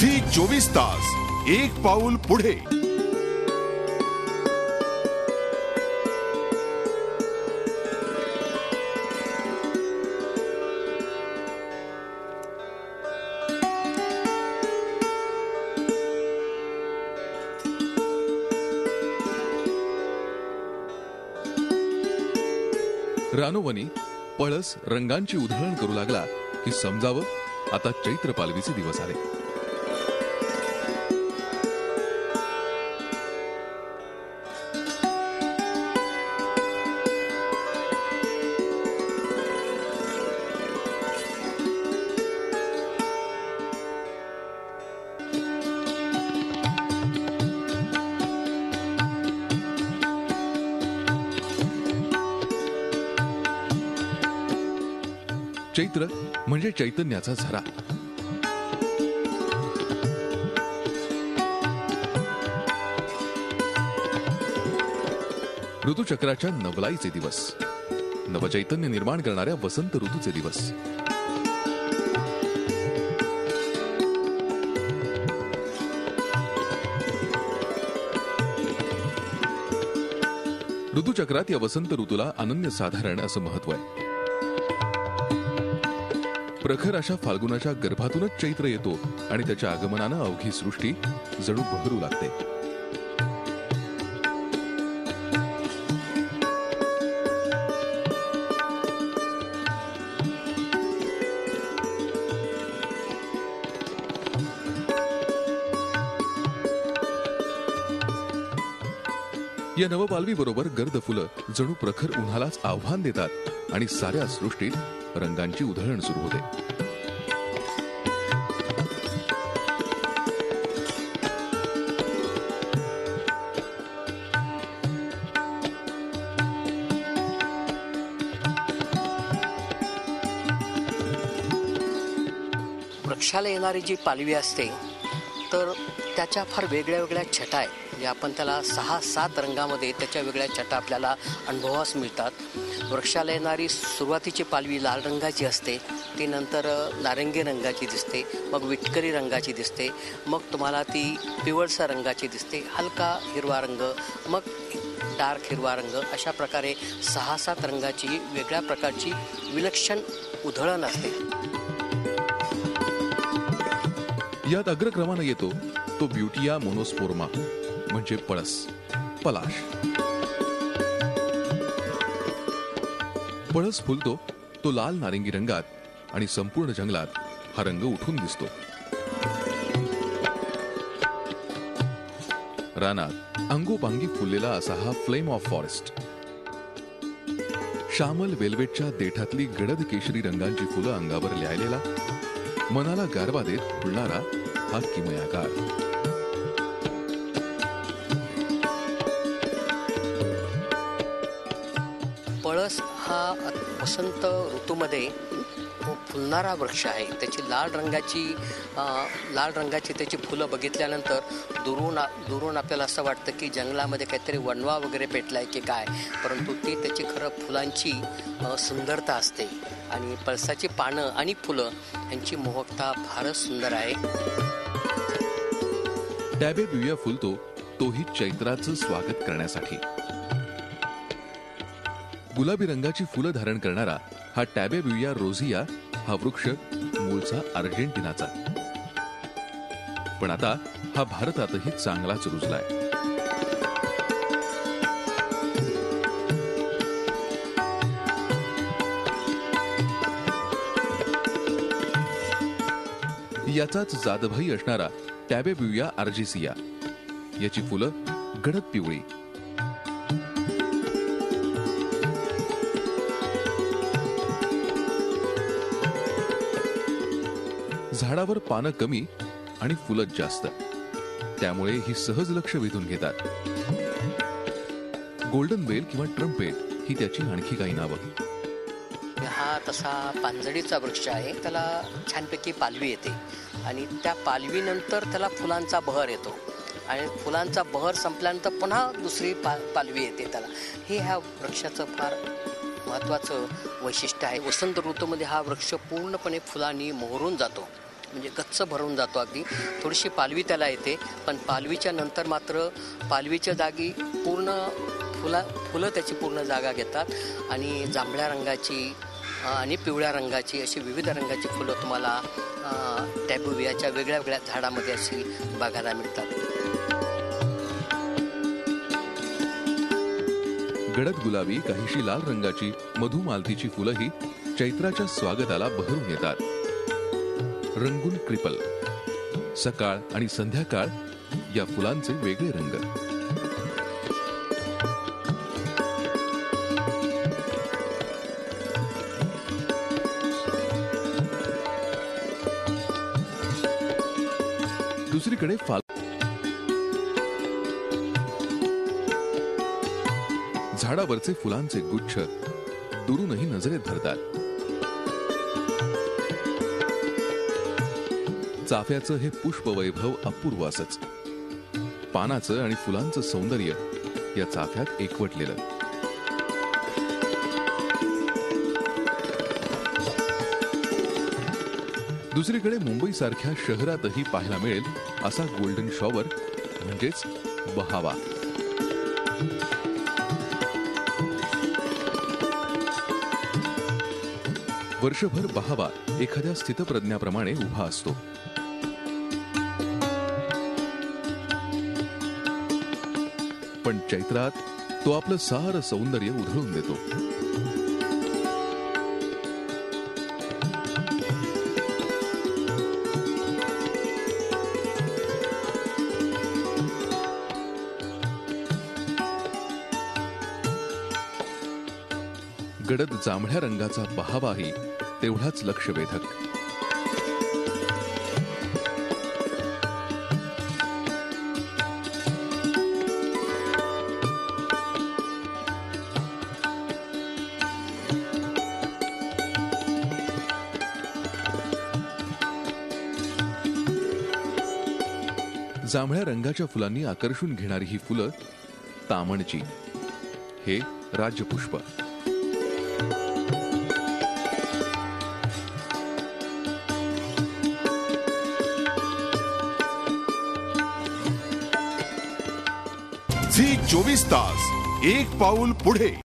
Zee चोवीस तास एक पाऊल पुढे. रानोवनी पळस रंगांची उधळण करू लागला की समजावं? आता चैत्र पालवीचे दिवस आले. चैत्र म्हणजे चैतन्याचा झरा. ऋतुचक्राच्या नवलाईचे दिवस. नवचैतन्य निर्माण करणाऱ्या वसंत ऋतूचे दिवस. ऋतुचक्रात या वसंत ऋतूला अनन्य साधारण असं महत्त्व आहे. प्रखर अशा फाल्गुनाच्या गर्भातूनच चैत्र येतो आणि त्याच्या आगमनानं अवघी सृष्टी जणू बहरू लागते. या नवपालवी बरोबर गर्द फुलं जणू प्रखर उन्हालाच आव्हान देतात आणि साऱ्या सृष्टीत रंगांची उधळण सुरू होते. वृक्षाला येणारी जी पालवी असते तर त्याच्या फार वेगळ्या वेगळ्या छटा आहेत. म्हणजे आपण त्याला सहा सात रंगामध्ये त्याच्या वेगळ्या छटा आपल्याला अनुभवास मिळतात. वृक्षाला येणारी सुरुवातीची पालवी लाल रंगाची असते ती नंतर नारंगी रंगाची दिसते मग विटकरी रंगाची दिसते मग तुम्हाला ती पिवळसर रंगाची दिसते हलका हिरवा रंग मग डार्क हिरवा रंग अशा प्रकारे सहा सात रंगाची वेगळ्या प्रकारची विलक्षण उधळण असते. यात अग्रक्रमानं येतो तो ब्युटिया मोनोस्पोर्मा. म्हणजे पळस. पलाश. पळस फुलतो तो लाल नारिंगी रंगात आणि संपूर्ण जंगलात हा रंग उठून दिसतो. रानात अंगोपांगी फुललेला असा हा फ्लेम ऑफ फॉरेस्ट. श्यामल वेल्वेटच्या देठातली गडद केशरी रंगांची फुलं अंगावर लिहायलेला मनाला गारवा देत फुलणारा हा किमयाकार. वसंत ऋतूमध्ये फुलणारा वृक्ष आहे. त्याची लाल रंगाची लाल रंगाची त्याची फुलं बघितल्यानंतर दुरून दुरून आपल्याला असं वाटतं की जंगलामध्ये काहीतरी वणवा वगैरे पेटलाय की काय? परंतु ती त्याची खरं फुलांची सुंदरता असते. आणि पळसाची पानं आणि फुलं यांची मोहकता फारच सुंदर आहे. डॅबे बिया फुलतो तोही चैत्राचं स्वागत करण्यासाठी. गुलाबी रंगाची फुलं धारण करणारा हा टॅबेबिया रोझिया हा वृक्ष मूळचा अर्जेंटिनाचा. पण आता हा भारतातही चांगलाच रुजलाय. याचाच जादभाई असणारा टॅबेब्युया आर्जिसिया. याची फुलं गडद पिवळी. झाडावर पानं कमी आणि फुलं जास्त. त्यामुळे ही सहज लक्ष वेधून घेतात. गोल्डन बेल किंवा ट्रम्पेट ही त्याची आणखी काही नावं. हा तसा पानझडीचा वृक्ष आहे. त्याला छानपैकी पालवी येते. आणि त्या पालवीनंतर त्याला फुलांचा बहर येतो. आणि फुलांचा बहर संपल्यानंतर पुन्हा दुसरी पा पालवी येते त्याला. हे ह्या वृक्षाचं फार महत्त्वाचं वैशिष्ट्य आहे. वसंत ऋतूमध्ये हा वृक्ष पूर्णपणे फुलांनी मोहरून जातो. म्हणजे गच्च भरून जातो अगदी. थोडीशी पालवी त्याला येते पण पालवीच्या नंतर मात्र पालवीच्या जागी पूर्ण फुला फुलं त्याची पूर्ण जागा घेतात. आणि जांभळ्या रंगाची आणि पिवळ्या रंगाची अशी विविध रंगाची फुलं तुम्हाला टॅबुवियाच्या वेगळ्या वेगळ्या झाडामध्ये अशी बघायला मिळतात. गडद गुलाबी काहीशी लाल रंगाची मधुमालतीची फुलंही चैत्राच्या स्वागताला बहरून येतात. Rangoon creeper. सकाळ आणि संध्याकाळ या फुलांचे वेगळे रंग. दुसरीकडे फाल झाडावरचे फुलांचे गुच्छ दुरूनही नजरेत धरतात. चाफ्याचं हे पुष्पवैभव अपूर्व असच. पानाचं आणि फुलांचं सौंदर्य या चाफ्यात एकवटलेलं. दुसरीकडे मुंबई सारख्या शहरातही पाहायला मिळेल असा गोल्डन शॉवर म्हणजेच बहावा. वर्षभर बहावा एखाद्या स्थितप्रज्ञाप्रमाणे उभा असतो. पण चैत्रात तो आपलं सार सौंदर्य उधळून देतो. गडद जांभळ्या रंगाचा पहावाही तेवढाच लक्षवेधक. जांभळ्या रंगाच्या फुलांनी आकर्षून घेणारी ही फुलं तामणची. हे राज्यपुष्प. झी चोवीस तास एक पाऊल पुढे.